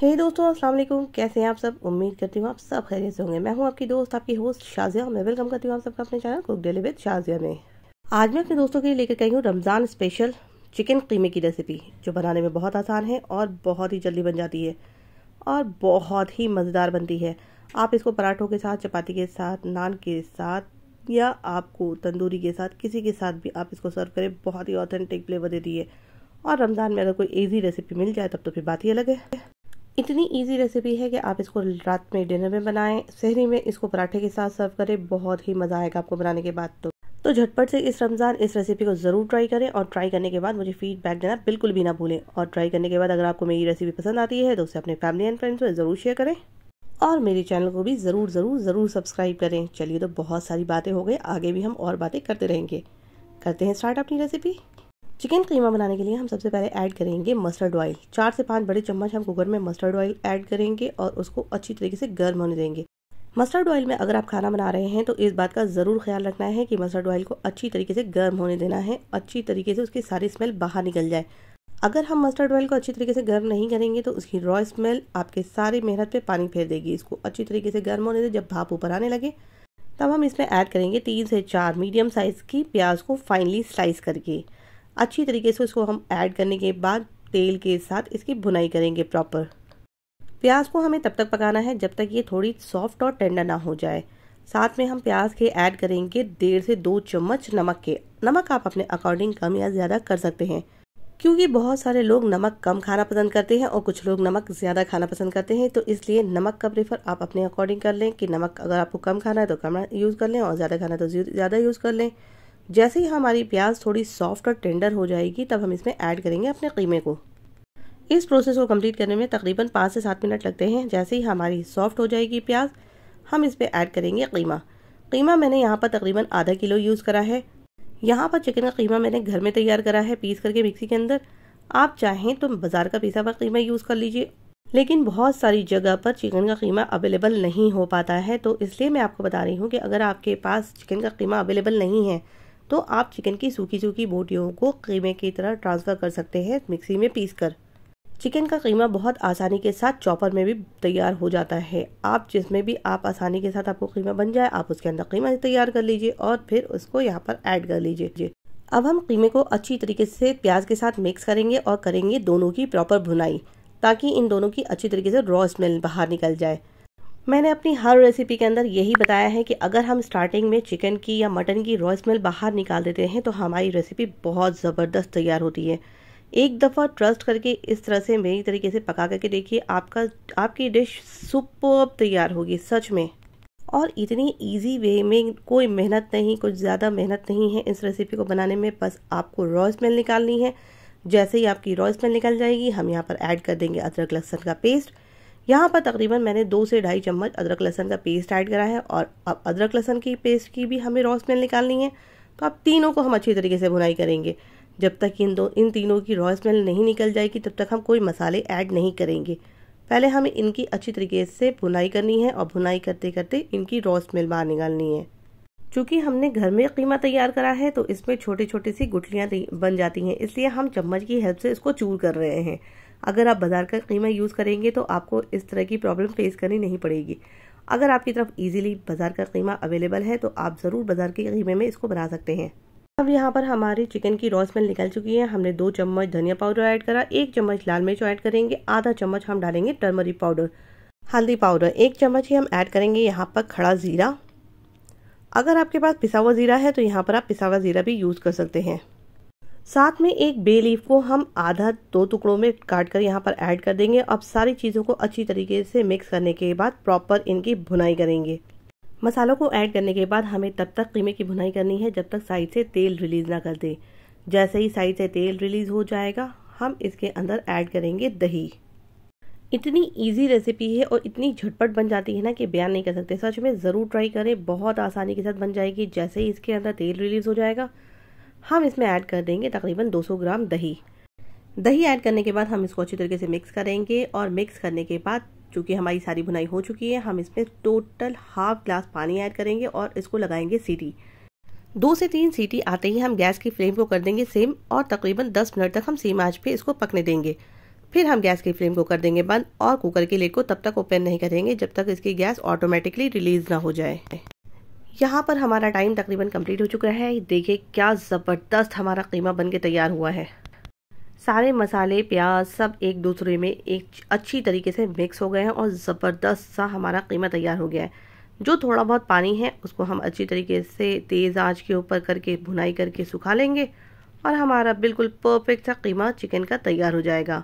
हे hey दोस्तों अस्सलाम वालेकुम कैसे हैं आप सब? उम्मीद करती हूँ आप सब खैरियत से होंगे। मैं हूँ आपकी दोस्त, आपकी होस्ट शाजिया मैं वेलकम करती हूँ आप सबका अपने channel cook daily with Shazia में। आज मैं अपने दोस्तों के लिए लेकर आई हूँ रमज़ान स्पेशल चिकन कीमे की रेसिपी जो बनाने में बहुत आसान है और बहुत ही जल्दी बन जाती है और बहुत ही मज़ेदार बनती है। आप इसको पराठों के साथ, चपाती के साथ, नान के साथ या आपको तंदूरी के साथ, किसी के साथ भी आप इसको सर्व करें, बहुत ही ऑथेंटिक फ्लेवर देती है। और रमज़ान में अगर कोई ईजी रेसिपी मिल जाए, तब तो फिर बात ही अलग है। इतनी इजी रेसिपी है कि आप इसको रात में डिनर में बनाएँ, शहरी में इसको पराठे के साथ सर्व करें, बहुत ही मज़ा आएगा आपको बनाने के बाद तो। तो झटपट से इस रमज़ान, इस रेसिपी को ज़रूर ट्राई करें और ट्राई करने के बाद मुझे फीडबैक देना बिल्कुल भी ना भूलें। और ट्राई करने के बाद अगर आपको मेरी रेसिपी पसंद आती है तो उसे अपने फैमिली एंड फ्रेंड्स में ज़रूर शेयर करें। और मेरे चैनल को भी ज़रूर ज़रूर ज़रूर सब्सक्राइब करें। चलिए तो बहुत सारी बातें हो गई, आगे भी हम और बातें करते रहेंगे। करते हैं स्टार्ट अपनी रेसिपी चिकन कीमा बनाने के लिए हम सबसे पहले ऐड करेंगे मस्टर्ड ऑयल। चार से पाँच बड़े चम्मच हम कुकर में मस्टर्ड ऑयल ऐड करेंगे और उसको अच्छी तरीके से गर्म होने देंगे। मस्टर्ड ऑयल में अगर आप खाना बना रहे हैं तो इस बात का ज़रूर ख्याल रखना है कि मस्टर्ड ऑयल को अच्छी तरीके से गर्म होने देना है, अच्छी तरीके से उसकी सारी स्मेल बाहर निकल जाए। अगर हम मस्टर्ड ऑयल को अच्छी तरीके से गर्म नहीं करेंगे तो उसकी रॉ स्मेल आपके सारी मेहनत पे पानी फेर देगी। इसको अच्छी तरीके से गर्म होने दे, जब भाप ऊपर आने लगे, तब हम इसमें ऐड करेंगे तीन से चार मीडियम साइज़ की प्याज को फाइनली स्लाइस करके। अच्छी तरीके से उसको हम ऐड करने के बाद तेल के साथ इसकी भुनाई करेंगे प्रॉपर प्याज को हमें तब तक पकाना है जब तक ये थोड़ी सॉफ्ट और टेंडर ना हो जाए। साथ में हम प्याज के ऐड करेंगे डेढ़ से दो चम्मच नमक के। नमक आप अपने अकॉर्डिंग कम या ज़्यादा कर सकते हैं। क्योंकि बहुत सारे लोग नमक कम खाना पसंद करते हैं और कुछ लोग नमक ज़्यादा खाना पसंद करते हैं तो इसलिए नमक का प्रेफर आप अपने अकॉर्डिंग कर लें कि नमक अगर आपको कम खाना है तो कम यूज़ कर लें और ज़्यादा खाना है तो ज़्यादा यूज़ कर लें। जैसे ही हमारी प्याज थोड़ी सॉफ्ट और टेंडर हो जाएगी, तब हम इसमें ऐड करेंगे अपने कीमे को। इस प्रोसेस को कंप्लीट करने में तकरीबन पाँच से सात मिनट लगते हैं। जैसे ही हमारी सॉफ्ट हो जाएगी प्याज, हम इस पर ऐड करेंगे कीमा। कीमा मैंने यहाँ पर तकरीबन आधा किलो यूज़ करा है। यहाँ पर चिकन का कीमा मैंने घर में तैयार करा है पीस करके मिक्सी के अंदर। आप चाहें तो बाज़ार का पीसा हुआ कीमा यूज़ कर लीजिए। लेकिन बहुत सारी जगह पर चिकन का कीमा अवेलेबल नहीं हो पाता है तो इसलिए मैं आपको बता रही हूँ कि अगर आपके पास चिकन का कीमा अवेलेबल नहीं है तो आप चिकन की सूखी सूखी बोटियों को कीमे की तरह ट्रांसफ़र कर सकते हैं मिक्सी में पीस कर चिकन का कीमा बहुत आसानी के साथ चॉपर में भी तैयार हो जाता है। आप जिसमें भी आप आसानी के साथ आपको कीमा बन जाए, आप उसके अंदर कीमा तैयार कर लीजिए और फिर उसको यहाँ पर ऐड कर लीजिए। अब हम कीमे को अच्छी तरीके से प्याज के साथ मिक्स करेंगे और करेंगे दोनों की प्रॉपर भुनाई, ताकि इन दोनों की अच्छी तरीके से रॉ स्मेल बाहर निकल जाए। मैंने अपनी हर रेसिपी के अंदर यही बताया है कि अगर हम स्टार्टिंग में चिकन की या मटन की रॉ स्मेल बाहर निकाल देते हैं तो हमारी रेसिपी बहुत ज़बरदस्त तैयार होती है। एक दफ़ा ट्रस्ट करके इस तरह से मेरी तरीके से पका करके देखिए, आपका, आपकी डिश सुपर तैयार होगी, सच में। और इतनी इजी वे में कोई मेहनत नहीं, कुछ ज़्यादा मेहनत नहीं है इस रेसिपी को बनाने में, बस आपको रॉ स्मेल निकालनी है। जैसे ही आपकी रॉ स्मेल निकल जाएगी, हम यहाँ पर ऐड कर देंगे अदरक, लहसुन का पेस्ट यहाँ पर तकरीबन मैंने दो से ढाई चम्मच अदरक लहसन का पेस्ट ऐड करा है और अब अदरक लहसन की पेस्ट की भी हमें रॉ स्मेल निकालनी है। तो अब तीनों को हम अच्छी तरीके से भुनाई करेंगे। जब तक इन दो, इन तीनों की रॉ स्मेल नहीं निकल जाएगी, तब तक हम कोई मसाले ऐड नहीं करेंगे। पहले हमें इनकी अच्छी तरीके से भुनाई करनी है और भुनाई करते करते इनकी रॉ स्मेल बाहर निकालनी है। चूँकि हमने घर में कीमा तैयार करा है तो इसमें छोटी छोटी सी गुठलियाँ बन जाती हैं, इसलिए हम चम्मच की हेल्प से इसको चूर कर रहे हैं। अगर आप बाज़ार का कीमा यूज़ करेंगे तो आपको इस तरह की प्रॉब्लम फेस करनी नहीं पड़ेगी। अगर आपकी तरफ़ इजीली बाज़ार का कीमा अवेलेबल है तो आप ज़रूर बाज़ार के कीमे में इसको बना सकते हैं। अब यहाँ पर हमारी चिकन की रॉ स्मेल निकल चुकी है। हमने दो चम्मच धनिया पाउडर ऐड करा, एक चम्मच लाल मिर्च ऐड करेंगे, आधा चम्मच हम डालेंगे टर्मरिक पाउडर हल्दी पाउडर एक चम्मच ही हम ऐड करेंगे यहाँ पर खड़ा ज़ीरा। अगर आपके पास पिसा हुआ ज़ीरा है तो यहाँ पर आप पिसा हुआ ज़ीरा भी यूज़ कर सकते हैं। साथ में एक बे लीफ को हम आधा दो टुकड़ों में काट कर यहाँ पर ऐड कर देंगे। अब सारी चीज़ों को अच्छी तरीके से मिक्स करने के बाद प्रॉपर इनकी भुनाई करेंगे। मसालों को ऐड करने के बाद हमें तब तक कीमे की भुनाई करनी है जब तक साइड से तेल रिलीज़ ना कर दे। जैसे ही साइड से तेल रिलीज़ हो जाएगा, हम इसके अंदर ऐड करेंगे दही। इतनी इजी रेसिपी है और इतनी झटपट बन जाती है ना कि बयान नहीं कर सकते। सच में ज़रूर ट्राई करें, बहुत आसानी के साथ बन जाएगी। जैसे ही इसके अंदर तेल रिलीज़ हो जाएगा हम इसमें ऐड कर देंगे तकरीबन 200 ग्राम दही। दही ऐड करने के बाद हम इसको अच्छी तरीके से मिक्स करेंगे और मिक्स करने के बाद चूँकि हमारी सारी बुनाई हो चुकी है, हम इसमें टोटल हाफ़ ग्लास पानी ऐड करेंगे और इसको लगाएँगे सीटी। दो से तीन सीटी आते ही हम गैस की फ्लेम को कर देंगे सेम और तकरीबन 10 मिनट तक हम सेम आँच पे इसको पकने देंगे। फिर हम गैस की फ्लेम को कर देंगे बंद और कुकर के लेट को तब तक ओपन नहीं करेंगे जब तक इसकी गैस ऑटोमेटिकली रिलीज़ ना हो जाए। यहाँ पर हमारा टाइम तकरीबन कंप्लीट हो चुका है। देखिए क्या ज़बरदस्त हमारा कीमा बन के तैयार हुआ है। सारे मसाले, प्याज सब एक दूसरे में एक अच्छी तरीके से मिक्स हो गए हैं और ज़बरदस्त सा हमारा कीमा तैयार हो गया है। जो थोड़ा बहुत पानी है, उसको हम अच्छी तरीके से तेज़ आँच के ऊपर करके, भुनाई करके सुखा लेंगे और हमारा बिल्कुल परफेक्ट सा कीमा चिकन का तैयार हो जाएगा।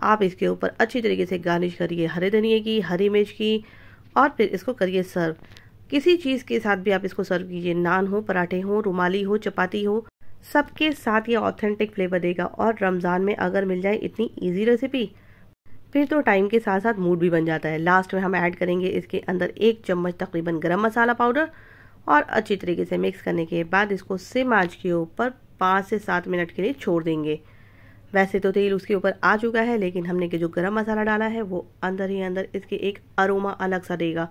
आप इसके ऊपर अच्छी तरीके से गार्निश करिए हरे धनिए की, हरी मिर्च की और फिर इसको करिए सर्व किसी चीज़ के साथ भी आप इसको सर्व कीजिए। नान हो, पराठे हो, रुमाली हो, चपाती हो, सबके साथ ये ऑथेंटिक फ्लेवर देगा और रमज़ान में अगर मिल जाए इतनी इजी रेसिपी फिर तो टाइम के साथ साथ मूड भी बन जाता है। लास्ट में हम ऐड करेंगे इसके अंदर एक चम्मच तकरीबन गरम मसाला पाउडर और अच्छी तरीके से मिक्स करने के बाद इसको सिम आँच के ऊपर पाँच से सात मिनट के लिए छोड़ देंगे। वैसे तो तेल उसके ऊपर आ चुका है, लेकिन हमने के जो गरम मसाला डाला है, वो अंदर ही अंदर इसके एक अरोमा अलग सा देगा।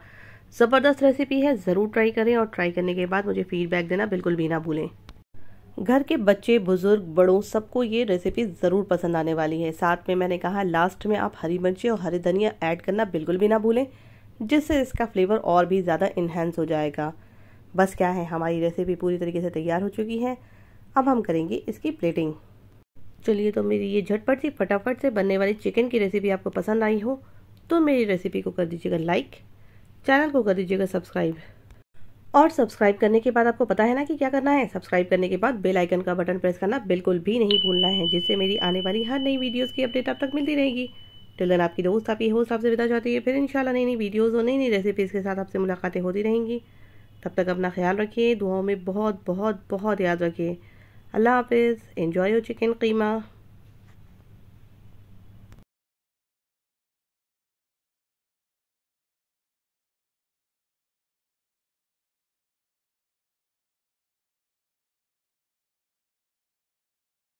ज़बरदस्त रेसिपी है, ज़रूर ट्राई करें और ट्राई करने के बाद मुझे फीडबैक देना बिल्कुल भी ना भूलें। घर के बच्चे, बुज़ुर्ग, बड़ों सबको ये रेसिपी ज़रूर पसंद आने वाली है। साथ में मैंने कहा लास्ट में आप हरी मिर्ची और हरी धनिया ऐड करना बिल्कुल भी ना भूलें, जिससे इसका फ्लेवर और भी ज़्यादा इन्हेंस हो जाएगा। बस क्या है, हमारी रेसिपी पूरी तरीके से तैयार हो चुकी है। अब हम करेंगे इसकी प्लेटिंग चलिए तो मेरी ये झटपट सी, फटाफट से बनने वाली चिकन की रेसिपी आपको पसंद आई हो तो मेरी रेसिपी को कर दीजिएगा लाइक चैनल को कर दीजिएगा सब्सक्राइब। और सब्सक्राइब करने के बाद आपको पता है ना कि क्या करना है? सब्सक्राइब करने के बाद बेल आइकन का बटन प्रेस करना बिल्कुल भी नहीं भूलना है, जिससे मेरी आने वाली हर नई वीडियोस की अपडेट आप तक मिलती रहेगी। टिलन आपकी दोस्त, आपकी होस्ट आपसे विदा चाहती है। फिर इंशाल्लाह नई नई वीडियोस और नई नई रेसिपीज़ के साथ आपसे मुलाकातें होती रहेंगी। तब तक अपना ख्याल रखिए, दुआओं में बहुत बहुत बहुत याद रखिए। अल्लाह हाफिज़। Enjoy your chicken keema.